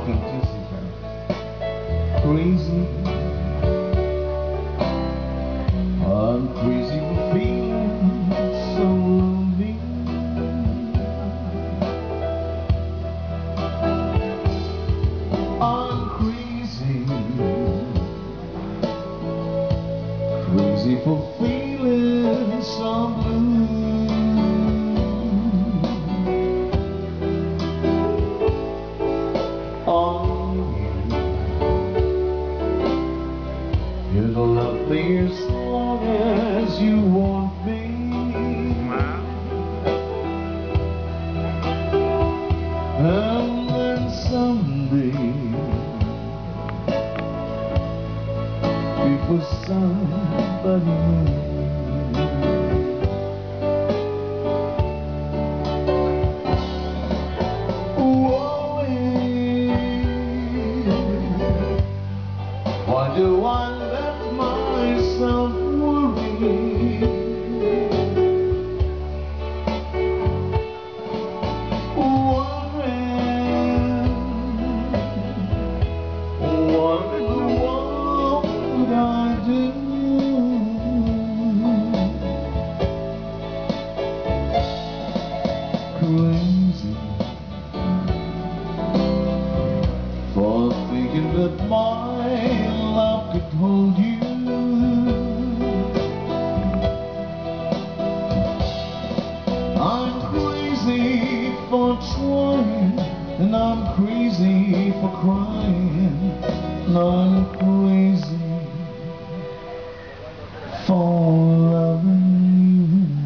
authenticity, crazy. I'm crazy for being so lonely. I'm crazy, crazy for feeling. as you want me. Wow. And then someday, before somebody moves. do I let myself Crazy for thinking that my love could hold you. for trying, and I'm crazy for crying, and I'm crazy for loving.